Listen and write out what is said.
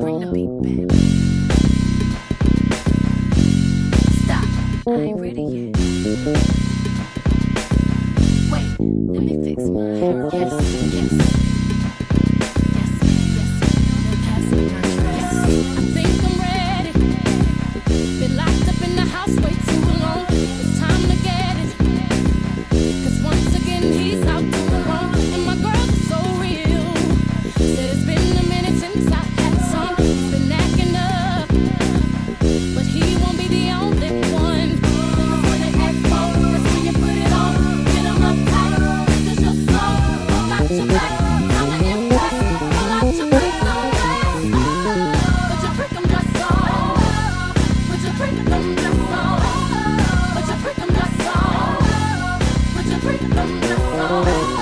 bring the beat back. Stop, I ain't ready yet. Wait, let me fix my hair. Yes, yes. Yes, yes. No, that's my contract. I think I'm ready. Been locked up in the house way too long. Oh,